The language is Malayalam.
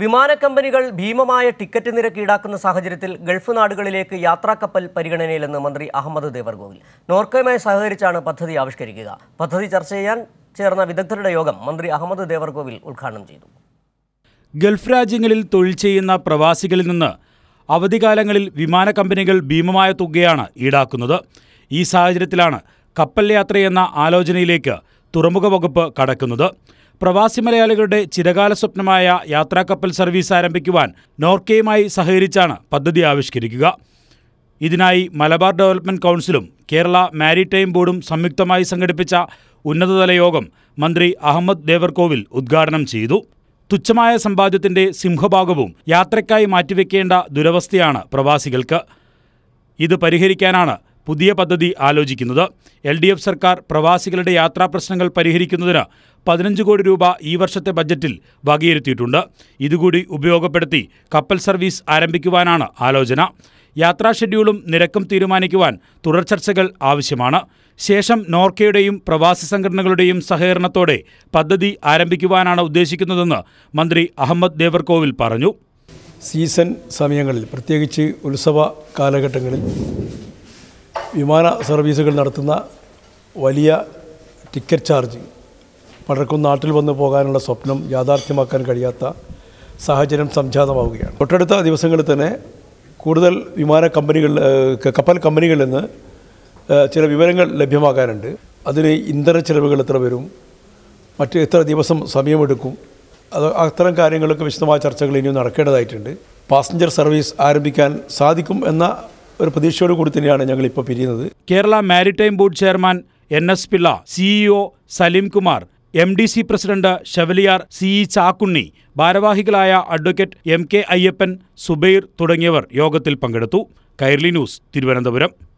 വിമാന കമ്പനികൾ ഭീമമായ ടിക്കറ്റ് നിരക്ക് ഈടാക്കുന്ന സാഹചര്യത്തിൽ ഗൾഫ് നാടുകളിലേക്ക് യാത്രാക്കപ്പൽ പരിഗണനയിലെന്ന് മന്ത്രി അഹമ്മദ് ദേവർഗോവിൽ നോർക്കയുമായി സഹകരിച്ചാണ് പദ്ധതി ആവിഷ്കരിക്കുക. പദ്ധതി ചർച്ച ചെയ്യാൻ ചേർന്ന വിദഗ്ധരുടെ യോഗം മന്ത്രി അഹമ്മദ് ദേവർഗോവിൽ ഉദ്ഘാടനം ചെയ്തു. ഗൾഫ് രാജ്യങ്ങളിൽ തൊഴിൽ ചെയ്യുന്ന പ്രവാസികളിൽ നിന്ന് അവധിക്കാലങ്ങളിൽ വിമാന കമ്പനികൾ ഭീമമായ തുകയാണ് ഈടാക്കുന്നത്. ഈ സാഹചര്യത്തിലാണ് കപ്പൽ യാത്രയെന്ന ആലോചനയിലേക്ക് തുറമുഖ വകുപ്പ് കടക്കുന്നത്. പ്രവാസി മലയാളികളുടെ ചിരകാല സ്വപ്നമായ യാത്രാക്കപ്പൽ സർവീസ് ആരംഭിക്കുവാൻ നോർക്കയുമായി സഹകരിച്ചാണ് പദ്ധതി ആവിഷ്കരിക്കുക. ഇതിനായി മലബാർ ഡെവലപ്മെന്റ് കൗൺസിലും കേരള മാരിടൈം ബോർഡും സംയുക്തമായി സംഘടിപ്പിച്ച ഉന്നതതല യോഗം മന്ത്രി അഹമ്മദ് ദേവർകോവിൽ ഉദ്ഘാടനം ചെയ്തു. തുച്ഛമായ സമ്പാദ്യത്തിന്റെ സിംഹഭാഗവും യാത്രയ്ക്കായി മാറ്റിവെക്കേണ്ട ദുരവസ്ഥയാണ് പ്രവാസികൾക്ക്. ഇത് പരിഹരിക്കാനാണ് പുതിയ പദ്ധതി ആലോചിക്കുന്നത്. എൽ ഡി എഫ് സർക്കാർ പ്രവാസികളുടെ യാത്രാ പ്രശ്നങ്ങൾ പരിഹരിക്കുന്നതിന് പതിനഞ്ച് കോടി രൂപ ഈ വർഷത്തെ ബജറ്റിൽ വകയിരുത്തിയിട്ടുണ്ട്. ഇതുകൂടി ഉപയോഗപ്പെടുത്തി കപ്പൽ സർവീസ് ആരംഭിക്കുവാനാണ് ആലോചന. യാത്രാ ഷെഡ്യൂളും നിരക്കും തീരുമാനിക്കുവാൻ തുടർ ചർച്ചകൾ ആവശ്യമാണ്. ശേഷം നോർക്കയുടെയും പ്രവാസി സംഘടനകളുടെയും സഹകരണത്തോടെ പദ്ധതി ആരംഭിക്കുവാനാണ് ഉദ്ദേശിക്കുന്നതെന്ന് മന്ത്രി അഹമ്മദ് ദേവർകോവിൽ പറഞ്ഞു. സീസൺ സമയങ്ങളിൽ പ്രത്യേകിച്ച് ഉത്സവ കാലഘട്ടങ്ങളിൽ വിമാന സർവീസുകൾ നടത്തുന്ന വലിയ ടിക്കറ്റ് ചാർജ് പലർക്കും നാട്ടിൽ വന്നു പോകാനുള്ള സ്വപ്നം യാഥാർത്ഥ്യമാക്കാൻ കഴിയാത്ത സാഹചര്യം സംജാതമാവുകയാണ്. തൊട്ടടുത്ത ദിവസങ്ങളിൽ തന്നെ കൂടുതൽ വിമാന കമ്പനികൾ കപ്പൽ കമ്പനികളിൽ നിന്ന് ചില വിവരങ്ങൾ ലഭ്യമാകാനുണ്ട്. അതിന് ഇന്ധന ചെലവുകൾ എത്ര വരും? മറ്റ് എത്ര ദിവസം സമയമെടുക്കും? അത് അത്തരം കാര്യങ്ങളൊക്കെ വിശദമായ ചർച്ചകൾ ഇനിയും നടക്കേണ്ടതായിട്ടുണ്ട്. പാസഞ്ചർ സർവീസ് ആരംഭിക്കാൻ സാധിക്കും എന്ന ഒരു പ്രതീക്ഷയോട് കൂടി തന്നെയാണ് ഞങ്ങൾ ഇപ്പോൾ പിരിയുന്നത്. Kerala maritime board chairman N S Pillai CEO Saleem Kumar M D C president chevalier C E Chakkunni ഭാരവാഹികളായ advocate M K Ayyappan Zubair തുടങ്ങിയവർ യോഗത്തിൽ പങ്കെടുത്തു. കൈർലി ന്യൂസ് തിരുവനന്തപുരം.